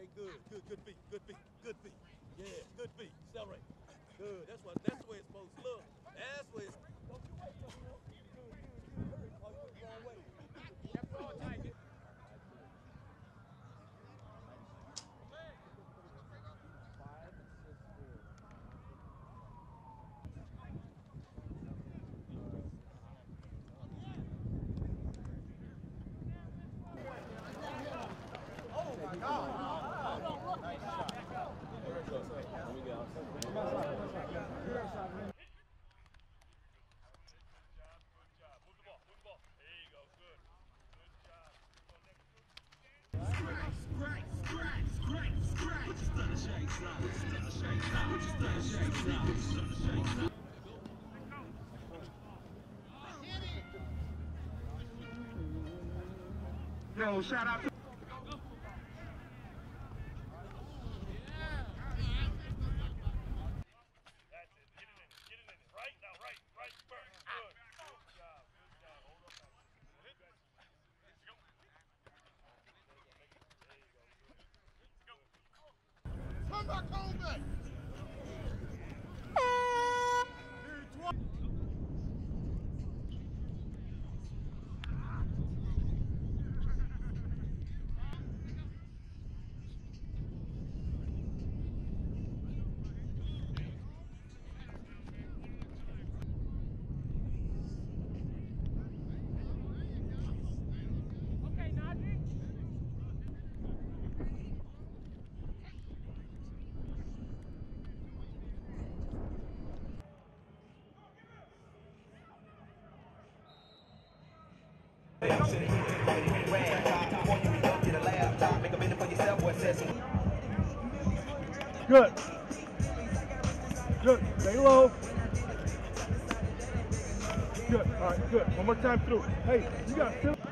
Okay, good, good, good feet, good feet, good feet. Yeah, good feet. Accelerate. Good. That's what. That's the way it's supposed to look. That's way. It's, don't you wait, don't you know? Good, good, good. Hurry. Oh, you went the wrong way. That's all tight. Yo, shout out to Come back home back. Good. Good. Stay low. Good. All right. Good. One more time through. Hey, you got to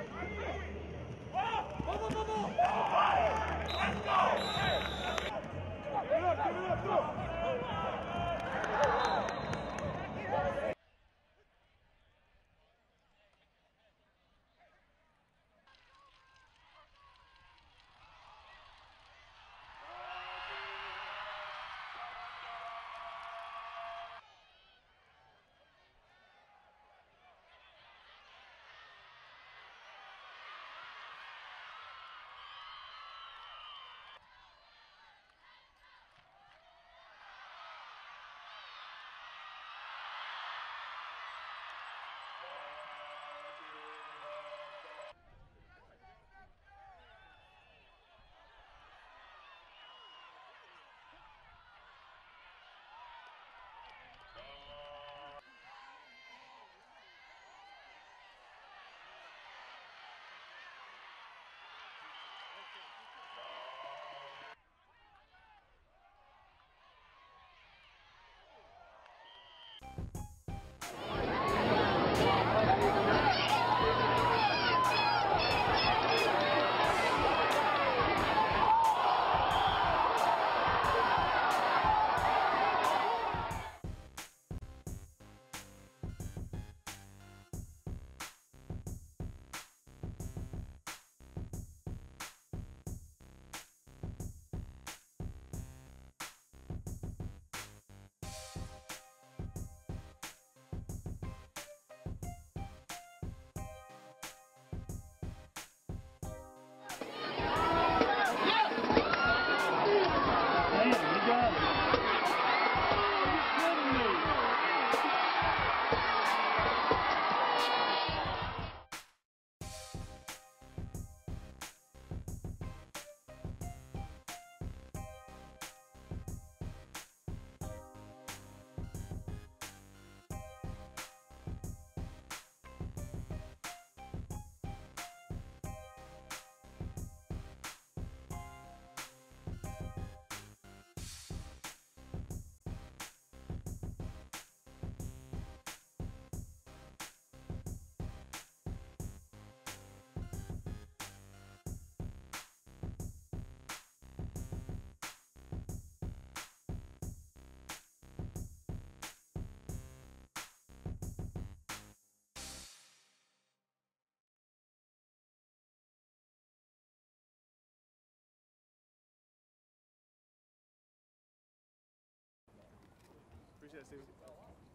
Gracias.